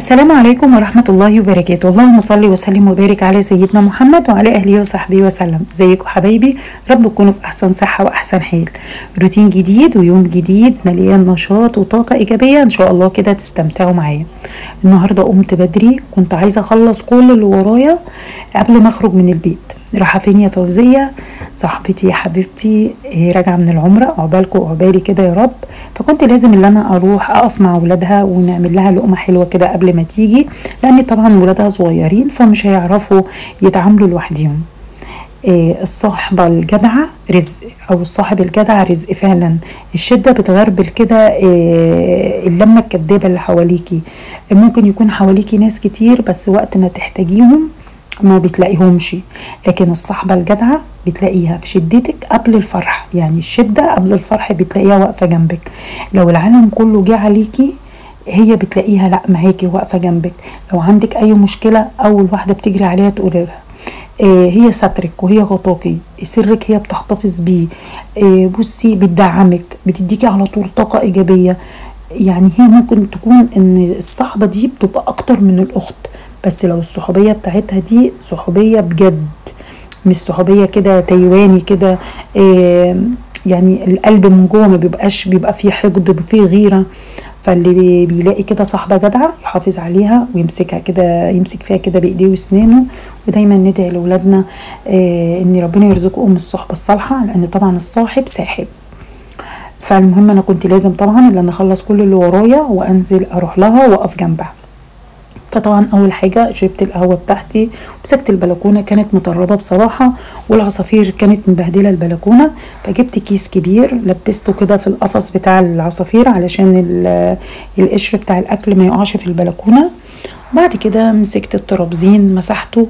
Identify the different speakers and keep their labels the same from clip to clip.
Speaker 1: السلام عليكم ورحمة الله وبركاته. اللهم صل وسلم وبارك على سيدنا محمد وعلى أهله وصحبه وسلم. ازيكم حبايبي؟ رب تكونوا في أحسن صحة وأحسن حال. روتين جديد ويوم جديد مليان نشاط وطاقة إيجابية إن شاء الله كده تستمتعوا معايا. النهاردة قمت بدري كنت عايزة أخلص كل اللي ورايا قبل ما أخرج من البيت. رايحة فين يا فوزية؟ صاحبتي يا حبيبتي إيه، راجعة من العمرة. عقبالكم وعقبالي كده يا رب. فكنت لازم ان أنا أروح أقف مع ولادها ونعمل لها لقمة حلوة كده قبل ما تيجي لأن طبعا ولادها صغيرين فمش هيعرفوا يتعاملوا لوحديهم. إيه، الصاحبة الجدعة رزق أو الصاحب الجدع رزق فعلا. الشدة بتغربل كده إيه، اللمة الكدابة اللي حواليكي. ممكن يكون حواليكي ناس كتير بس وقت ما تحتاجيهم ما بتلاقيهمش. لكن الصحبة الجدعة بتلاقيها في شدتك قبل الفرح. يعني الشدة قبل الفرح بتلاقيها واقفة جنبك. لو العالم كله جه عليكي هي بتلاقيها لا معاكي واقفة جنبك. لو عندك أي مشكلة أول واحدة بتجري عليها تقول لها. آه، هي سترك وهي غطاكي. سرك هي بتحتفظ بيه. آه، بصي بتدعمك. بتديكي على طول طاقة إيجابية. يعني هي ممكن تكون إن الصحبة دي بتبقى أكتر من الأخت. بس لو الصحوبية بتاعتها دي صحوبية بجد مش صحوبية كده تايواني كده آه، يعني القلب من جوه ما بيبقاش بيبقى فيه حقد فيه غيرة. فاللي بي- بيلاقي كده صاحبة جدعة يحافظ عليها ويمسكها كده يمسك فيها كده بإيديه وأسنانه. ودايما ندعي لأولادنا آه، إن ربنا يرزقهم الصحبة الصالحة لأن طبعا الصاحب ساحب. فالمهم أنا كنت لازم طبعا إن أنا أخلص كل اللي ورايا وأنزل أروح لها وأقف جنبها. فطبعا أول حاجة شربت القهوة بتاعتي ومسكت البلكونة كانت مطربة بصراحة والعصافير كانت مبهدلة البلكونة فجبت كيس كبير لبسته كده في القفص بتاع العصافير علشان ال- القشر بتاع الأكل ما يقعش في البلكونة. بعد كده مسكت الترابزين مسحته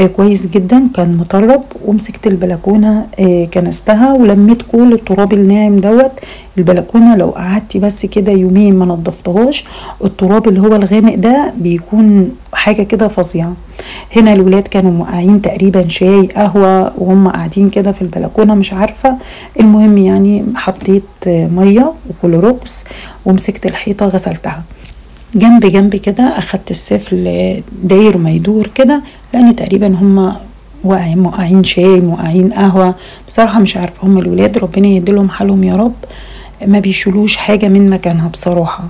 Speaker 1: آه كويس جدا كان مطرب ومسكت البلكونة آه كنستها ولميت كل التراب الناعم دوت. البلكونة لو قعدتي بس كده يومين ما نضفتهاش التراب اللي هو الغامق ده بيكون حاجة كده فظيعة. هنا الولاد كانوا موقعين تقريبا شاي قهوة وهم قاعدين كده في البلكونة مش عارفة. المهم يعني حطيت آه، مية وكلوروكس ومسكت الحيطة غسلتها. جنب جنب كده أخدت السفل داير ما يدور كده لأن تقريبا هم واقعين شاي موقعين قهوة. بصراحة مش عارفة هم الولاد ربنا يديلهم حالهم يا رب. ما بيشيلوش حاجة من مكانها بصراحة.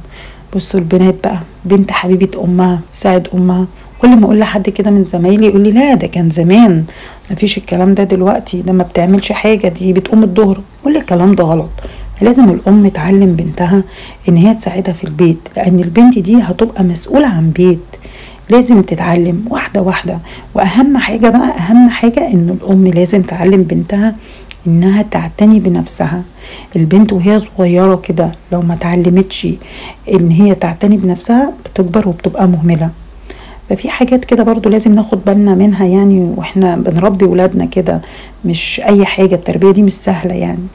Speaker 1: بصوا البنات بقى بنت حبيبة أمها ساعد أمها. كل ما أقول لحد كده من زمايلي يقول لي لا ده كان زمان. ما فيش الكلام ده دلوقتي. ده ما بتعملش حاجة. دي بتقوم الظهر. كل الكلام ده غلط. لازم الأم تعلم بنتها إن هي تساعدها في البيت لأن البنت دي هتبقى مسؤولة عن بيت. لازم تتعلم واحدة واحدة. وأهم حاجة بقى أهم حاجة إن الأم لازم تعلم بنتها إنها تعتني بنفسها. البنت وهي صغيرة كده لو ما تعلمتش إن هي تعتني بنفسها بتكبر وبتبقى مهملة. ففي حاجات كده برضو لازم ناخد بالنا منها يعني وإحنا بنربي ولادنا كده. مش أي حاجة التربية دي مش سهلة يعني.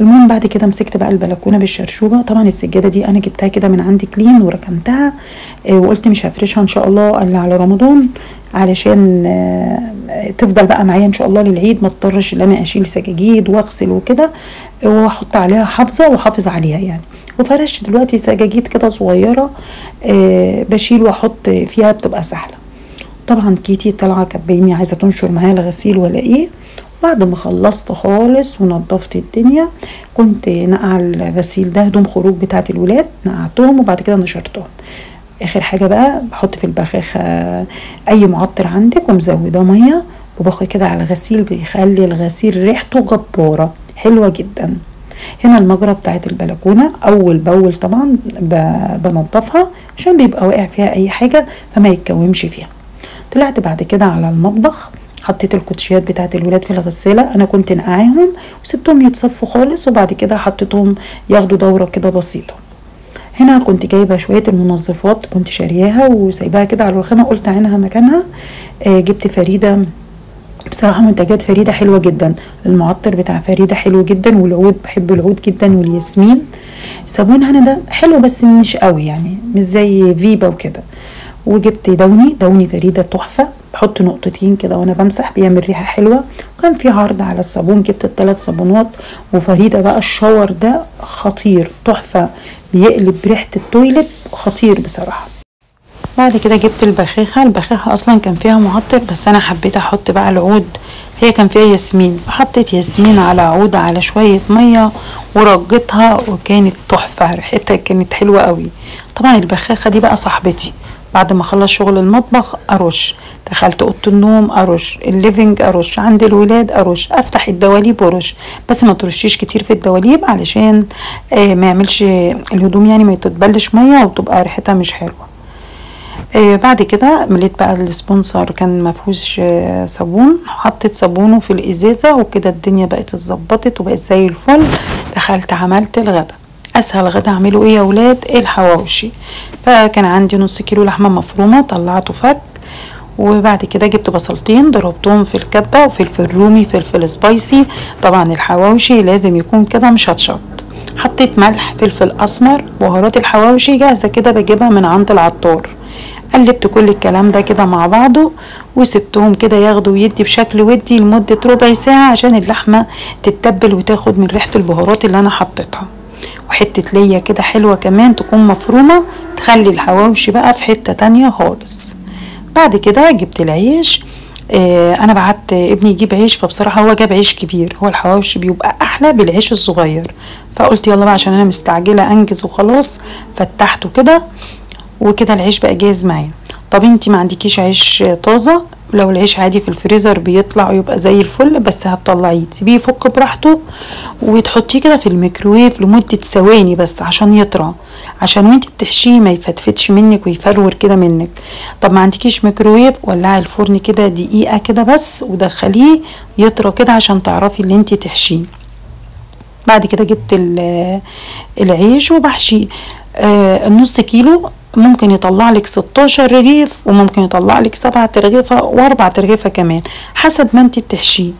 Speaker 1: المهم بعد كده مسكت بقى البلكونة بالشرشوبة. طبعا السجادة دي أنا جبتها كده من عندي كلين وركنتها آه، وقلت مش هفرشها إن شاء الله إلا على رمضان علشان آه، تفضل بقى معايا إن شاء الله للعيد ما اضطرش إن أنا أشيل سجاجيد وأغسل وكده وأحط عليها حافظة وأحافظ عليها يعني. وفرشت دلوقتي سجاجيد كده صغيرة آه، بشيل وأحط فيها بتبقى سهلة. طبعا كيتي طالعة كبيني عايزة تنشر معايا الغسيل ولا إيه بعد ما خلصت خالص ونضفت الدنيا كنت نقع الغسيل ده هدوم خروج بتاعت الولاد نقعتهم وبعد كده نشرتهم. آخر حاجة بقى بحط في البخاخه أي معطر عندك ومزودة مية وبخي كده على الغسيل بيخلي الغسيل ريحته جبارة حلوة جدا. هنا المجرى بتاعت البلكونة أول باول طبعا بنضفها عشان بيبقى واقع فيها أي حاجة فما يتكومش فيها. طلعت بعد كده على المطبخ حطيت الكوتشيات بتاعت الولاد في الغسالة أنا كنت نقعاهم وسبتهم يتصفوا خالص وبعد كده حطيتهم ياخدوا دورة كده بسيطة. هنا كنت جايبة شوية المنظفات كنت شارياها وسايباها كده على الرخامة قلت عينها مكانها. آه جبت فريدة. بصراحة منتجات فريدة حلوة جدا. المعطر بتاع فريدة حلو جدا والعود بحب العود جدا والياسمين. صابون هنا ده حلو بس مش قوي يعني مش زي فيبا وكده. وجبت دوني دوني فريدة تحفة. بحط نقطتين كده وأنا بمسح بيعمل ريحة حلوة. وكان في عرض على الصابون جبت الثلاث صابونات. وفريدة بقى الشاور ده خطير تحفة. بيقلب ريحة التويلت خطير بصراحة. بعد كده جبت البخاخة البخاخة أصلا كان فيها معطر بس أنا حبيت أحط بقى العود. هي كان فيها ياسمين. حطيت ياسمين على عود على شوية مية ورجتها وكانت تحفة. ريحتها كانت حلوة قوي. طبعا البخاخة دي بقى صاحبتي. بعد ما اخلص شغل المطبخ أرش. دخلت أوضة النوم أرش. ال living أرش. عند الولاد أرش. أفتح الدواليب وأرش. بس ما ترشيش كتير في الدواليب علشان آه ما يعملش الهدوم يعني ما تتبلش مية وتبقى ريحتها مش حلوة. آه بعد كده مليت بقى السبونسر كان ما فيهوش آه صابون. حطيت صابونه في الإزازة وكده الدنيا بقت اتظبطت وبقت زي الفل. دخلت عملت الغدا. أسهل غدا اعمله إيه يا ولاد الحواوشي؟ فكان عندي نص كيلو لحمة مفرومة طلعته فك وبعد كده جبت بصلتين ضربتهم في الكبة وفلفل رومي فلفل سبايسي. طبعا الحواوشي لازم يكون كده مشطشط. حطيت ملح فلفل أسمر بهارات الحواوشي جاهزة كده بجيبها من عند العطار. قلبت كل الكلام ده كده مع بعضه وسبتهم كده ياخدوا ويدي بشكل ودي لمدة ربع ساعة عشان اللحمة تتبل وتاخد من ريحة البهارات اللي أنا حطيتها. وحتة ليا كده حلوة كمان تكون مفرومة تخلي الحواوشي بقى في حتة تانية خالص. بعد كده جبت العيش. آه أنا بعت ابني يجيب عيش فبصراحة هو جاب عيش كبير. هو الحواوشي بيبقى أحلى بالعيش الصغير. فقلت يلا بقى عشان أنا مستعجلة أنجز وخلاص فتحته كده وكده العيش بقى جاهز معايا. طب انتي ما عندكيش عيش طازة؟ لو العيش عادي في الفريزر بيطلع ويبقى زي الفل بس هتطلعيه. تسيبيه يفك براحته وتحطيه كده في الميكروويف لمدة ثواني بس عشان يطرى. عشان وانت بتحشيه ما يفتفتش منك ويفرور كده منك. طب ما عندكيش ميكروويف ولعي الفرن كده دقيقة كده بس ودخليه يطرى كده عشان تعرفي اللي انت تحشيه. بعد كده جبت العيش وبحشيه. آه النص كيلو ممكن يطلع لك 16 رغيف وممكن يطلع لك 7 رغيفة واربع رغيفة كمان حسب ما انت بتحشيه.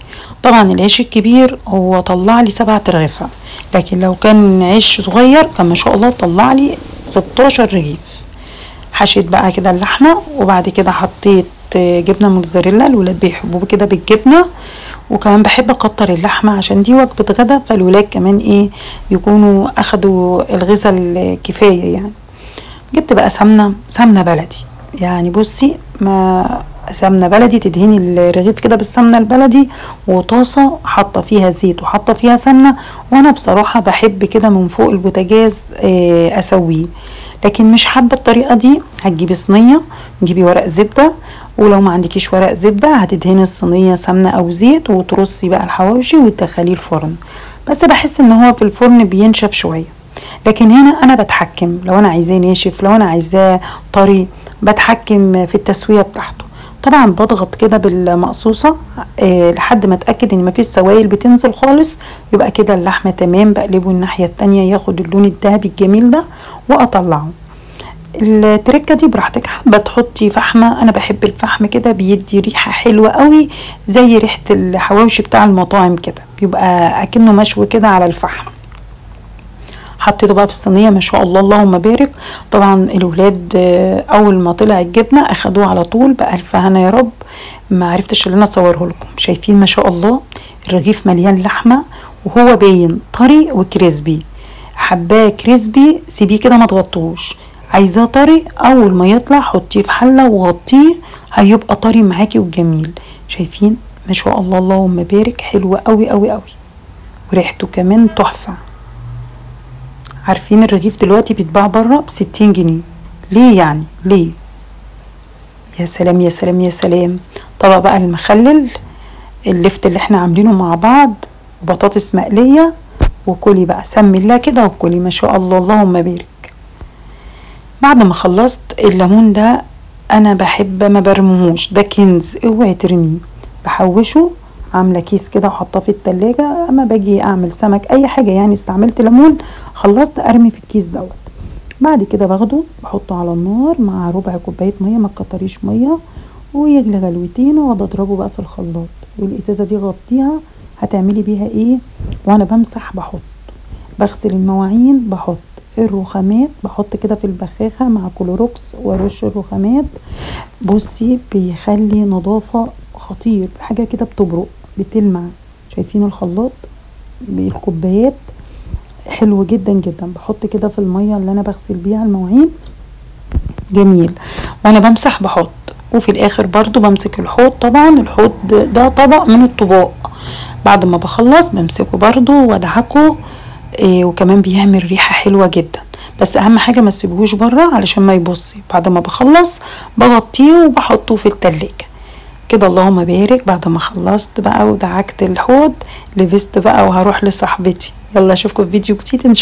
Speaker 1: طبعا العيش الكبير هو طلع لي 7 رغيفة لكن لو كان عيش صغير كان ما شاء الله طلع لي 16 رغيف. حشيت بقى كده اللحمة وبعد كده حطيت جبنة موتزاريلا الولاد بيحبوه كده بالجبنة. وكمان بحب أكتر اللحمة عشان دي وجبة غدا فالولاد كمان إيه يكونوا أخدوا الغذاء الكفاية يعني. جبت بقى سمنة سمنة بلدي. يعني بصي ما سمنة بلدي تدهني الرغيف كده بالسمنة البلدي وطاسة حاطة فيها زيت وحاطة فيها سمنة وأنا بصراحة بحب كده من فوق البوتاجاز أسويه. لكن مش حابة الطريقة دي. هتجيبي صينية تجيبي ورق زبدة ولو ما عندكيش ورق زبدة هتدهني الصينية سمنة أو زيت وترصي بقى الحواوشي وتدخليه الفرن. بس بحس إن هو في الفرن بينشف شوية. لكن هنا أنا بتحكم لو أنا عايزاه ناشف لو أنا عايزاه طري بتحكم في التسوية بتاعته. طبعا بضغط كده بالمقصوصة أه لحد ما أتأكد إن مفيش سوائل بتنزل خالص يبقى كده اللحمة تمام بقلبه الناحية التانية ياخد اللون الذهبي الجميل ده وأطلعه. التركة دي براحتك حابة تحطي فحمة؟ أنا بحب الفحم كده بيدي ريحة حلوة قوي زي ريحة الحواوشي بتاع المطاعم كده بيبقى أكنه مشوي كده على الفحم. حطيته بقى في الصينية ما شاء الله اللهم بارك. طبعا الولاد أول ما طلع الجبنة أخدوه على طول بألف هنا يا رب. ما عرفتش اللي أنا أصوره لكم. شايفين ما شاء الله الرغيف مليان لحمة وهو باين طري وكريسبي. حباه كريسبي سيبيه كده ما تغطوش. عايزاه طري أول ما يطلع حطيه في حلة وغطيه هيبقى طري معاكي وجميل. شايفين؟ ما شاء الله اللهم بارك. حلو قوي قوي قوي وريحته كمان تحفة. عارفين الرغيف دلوقتي بيتباع بره بستين جنيه. ليه يعني؟ ليه؟ يا سلام يا سلام يا سلام. طبق بقى المخلل اللفت اللي إحنا عاملينه مع بعض بطاطس مقلية وكلي بقى. سمي الله كده وكلي ما شاء الله. اللهم بارك. بعد ما خلصت الليمون ده أنا بحب ما برموهوش. ده كنز. اوعي ترميه. بحوشه عاملة كيس كده وحطاه في التلاجة أما باجي أعمل سمك أي حاجة يعني استعملت ليمون خلصت أرمي في الكيس دوت. بعد كده باخده بحطه على النار مع ربع كوباية مية ما تكتريش مية ويغلي غلوتين وأقعد أضربه بقى في الخلاط. والإزازة دي غطيها هتعملي بيها إيه؟ وأنا بمسح بحط. بغسل المواعين بحط الرخامات بحط كده في البخاخة مع كلوروكس وأرش الرخامات. بصي بيخلي نظافة خطير حاجة كده بتبرق. بتلمع. شايفين الخلاط بالكوبايات حلو جدا جدا. بحط كده في المية اللي أنا بغسل بيها المواعين. جميل. وأنا بمسح بحط وفي الآخر برضو بمسك الحوض. طبعا الحوض ده طبق من الطباق. بعد ما بخلص بمسكه برضو وأدعكه إيه وكمان بيعمل ريحة حلوة جدا. بس أهم حاجة ما تسيبهوش بره علشان ما يبصي بعد ما بخلص بغطيه وبحطه في التلاجة. كده اللهم بارك. بعد ما خلصت بقى ودعكت الحوض لبست بقى وهروح لصاحبتي. يلا أشوفكم في فيديو جديد إن شاء